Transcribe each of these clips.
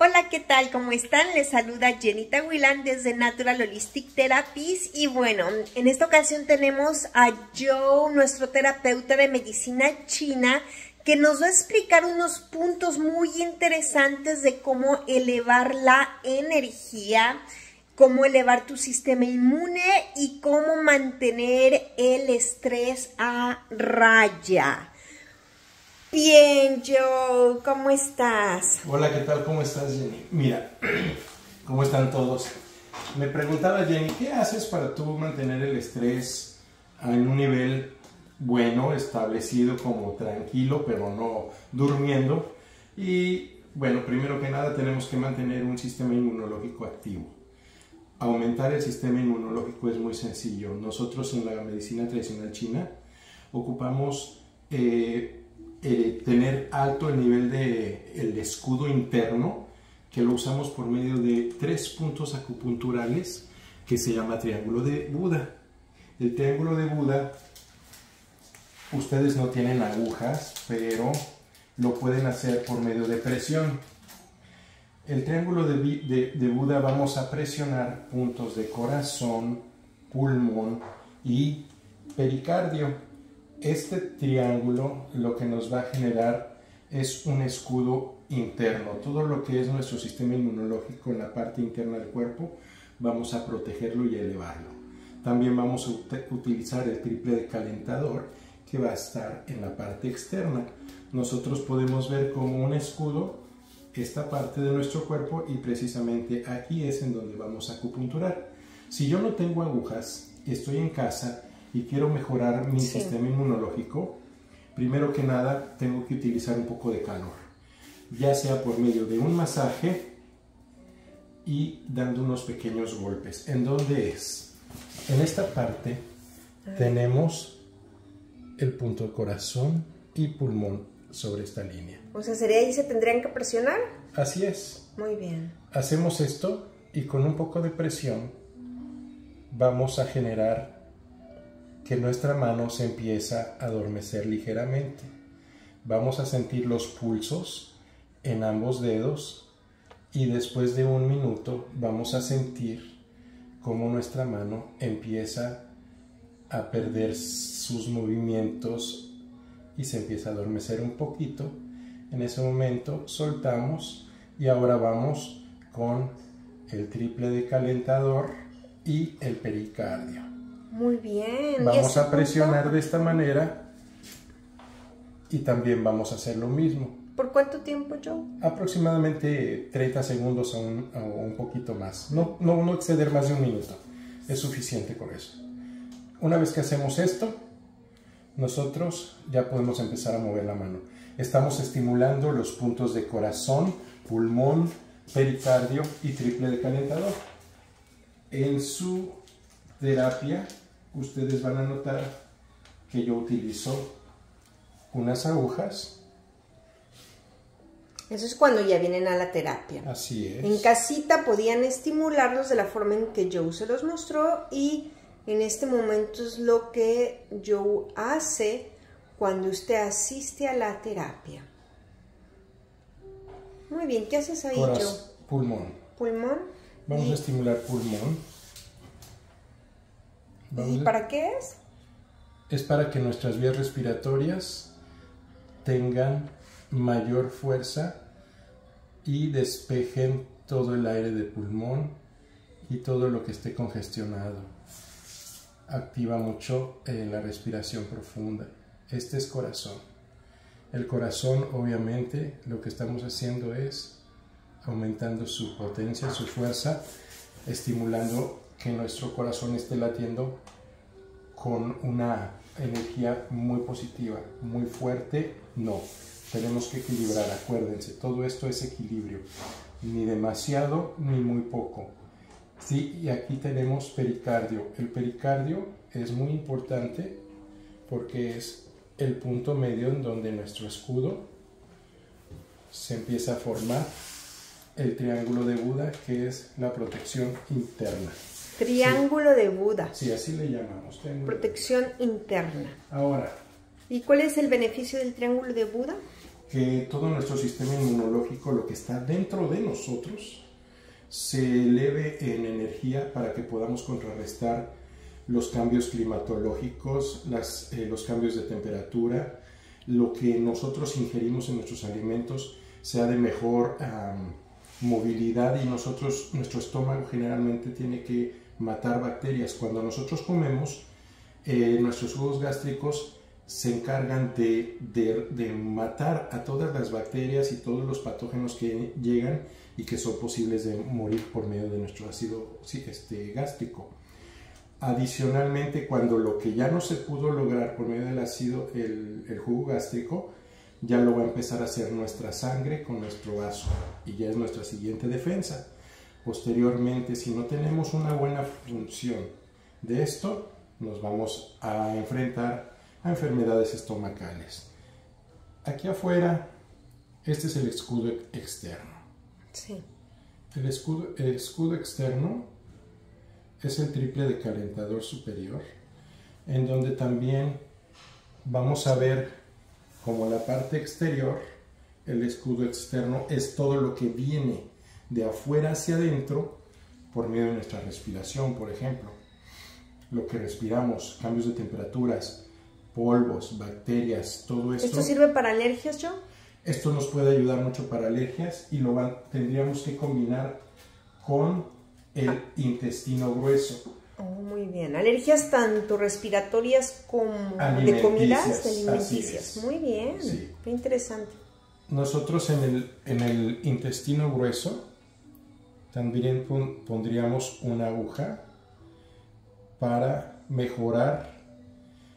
Hola, ¿qué tal? ¿Cómo están? Les saluda Jenita Willan desde Natural Holistic Therapies y bueno, en esta ocasión tenemos a Joe, nuestro terapeuta de medicina china, que nos va a explicar unos puntos muy interesantes de cómo elevar la energía, cómo elevar tu sistema inmune y cómo mantener el estrés a raya. Bien, Joe, ¿cómo estás? Hola, ¿qué tal? ¿Cómo estás, Jenny? Mira, ¿cómo están todos? Me preguntaba, Jenny, ¿qué haces para tú mantener el estrés en un nivel bueno, establecido, como tranquilo, pero no durmiendo? Y bueno, primero que nada tenemos que mantener un sistema inmunológico activo. Aumentar el sistema inmunológico es muy sencillo. Nosotros en la medicina tradicional china ocupamos eh, eh, tener alto el nivel de el escudo interno que lo usamos por medio de tres puntos acupunturales que se llama triángulo de Buda. El triángulo de Buda, ustedes no tienen agujas, pero lo pueden hacer por medio de presión. El triángulo de, de, de Buda vamos a presionar puntos de corazón, pulmón y pericardio. Este triángulo lo que nos va a generar es un escudo interno. Todo lo que es nuestro sistema inmunológico en la parte interna del cuerpo, vamos a protegerlo y elevarlo. También vamos a utilizar el triple de calentador que va a estar en la parte externa. Nosotros podemos ver como un escudo esta parte de nuestro cuerpo y precisamente aquí es en donde vamos a acupunturar. Si yo no tengo agujas, estoy en casa, y quiero mejorar mi sistema inmunológico, primero que nada tengo que utilizar un poco de calor, ya sea por medio de un masaje y dando unos pequeños golpes. ¿En dónde es? En esta parte tenemos el punto de corazón y pulmón sobre esta línea. O sea, ¿sería ahí se tendrían que presionar? Así es. Muy bien. Hacemos esto y con un poco de presión vamos a generar que nuestra mano se empieza a adormecer ligeramente. Vamos a sentir los pulsos en ambos dedos y después de un minuto vamos a sentir cómo nuestra mano empieza a perder sus movimientos y se empieza a adormecer un poquito. En ese momento soltamos y ahora vamos con el triple de calentador y el pericardio. Muy bien. Vamos a presionar de esta manera y también vamos a hacer lo mismo. ¿Por cuánto tiempo, Joe? Aproximadamente 30 segundos o un, poquito más. No, no, no exceder más de un minuto. Es suficiente con eso. Una vez que hacemos esto, nosotros ya podemos empezar a mover la mano. Estamos estimulando los puntos de corazón, pulmón, pericardio y triple de calentador. En su terapia, ustedes van a notar que yo utilizo unas agujas. Eso es cuando ya vienen a la terapia. Así es. En casita podían estimularlos de la forma en que Joe se los mostró y en este momento es lo que Joe hace cuando usted asiste a la terapia. Muy bien, ¿qué haces ahí, Joe? Pulmón. Pulmón. Vamos a estimular pulmón. ¿Y para qué es? Es para que nuestras vías respiratorias tengan mayor fuerza y despejen todo el aire de pulmón y todo lo que esté congestionado. Activa mucho eh, la respiración profunda. Este es corazón. El corazón, obviamente, lo que estamos haciendo es aumentando su potencia, su fuerza, estimulando que nuestro corazón esté latiendo con una energía muy positiva, muy fuerte, no. Tenemos que equilibrar, acuérdense, todo esto es equilibrio, ni demasiado ni muy poco. Sí, y aquí tenemos pericardio. El pericardio es muy importante porque es el punto medio en donde nuestro escudo se empieza a formar el triángulo de Buda, que es la protección interna. Triángulo de Buda. Sí, así le llamamos. Protección interna. Ahora. ¿Y cuál es el beneficio del triángulo de Buda? que todo nuestro sistema inmunológico, lo que está dentro de nosotros, se eleve en energía para que podamos contrarrestar los cambios climatológicos, eh, los cambios de temperatura, lo que nosotros ingerimos en nuestros alimentos sea de mejor movilidad y nosotros, nuestro estómago generalmente tiene que matar bacterias. Cuando nosotros comemos, eh, nuestros jugos gástricos se encargan de, de, matar a todas las bacterias y todos los patógenos que llegan y que son posibles de morir por medio de nuestro ácido este, gástrico. Adicionalmente, cuando lo que ya no se pudo lograr por medio del ácido, el, el jugo gástrico, ya lo va a empezar a hacer nuestra sangre con nuestro vaso y ya es nuestra siguiente defensa. Posteriormente, si no tenemos una buena función de esto, nos vamos a enfrentar a enfermedades estomacales. Aquí afuera, este es el escudo externo. Sí. El escudo, el escudo externo es el triple de calentador superior, en donde también vamos a ver como la parte exterior, el escudo externo es todo lo que viene de afuera hacia adentro por medio de nuestra respiración, por ejemplo. Lo que respiramos, cambios de temperaturas, polvos, bacterias, todo esto. ¿Esto sirve para alergias, John? Esto nos puede ayudar mucho para alergias y lo tendríamos que combinar con el ah. intestino grueso. Oh, muy bien. Alergias tanto respiratorias como de comidas, alimenticias. Muy bien. Qué interesante. Nosotros en el, en el intestino grueso también pondríamos una aguja para mejorar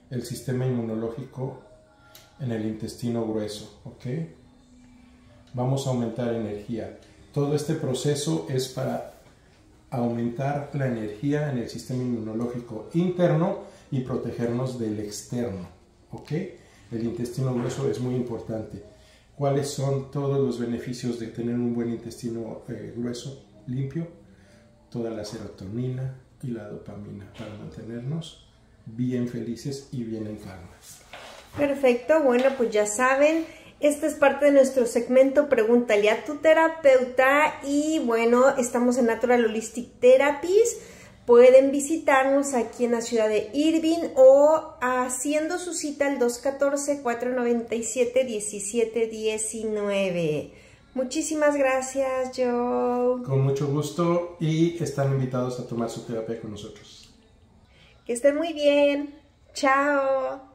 el sistema inmunológico en el intestino grueso, ¿ok? Vamos a aumentar energía. Todo este proceso es para aumentar la energía en el sistema inmunológico interno y protegernos del externo, ¿ok? El intestino grueso es muy importante. ¿Cuáles son todos los beneficios de tener un buen intestino eh, grueso, limpio? Toda la serotonina y la dopamina para mantenernos bien felices y bien en calma. Perfecto, bueno, pues ya saben, esta es parte de nuestro segmento Pregúntale a tu terapeuta y bueno, estamos en Natural Holistic Therapies. Pueden visitarnos aquí en la ciudad de Irving o haciendo su cita al 214-497-1719. Muchísimas gracias, Joe. Con mucho gusto y están invitados a tomar su terapia con nosotros. Que estén muy bien. Chao.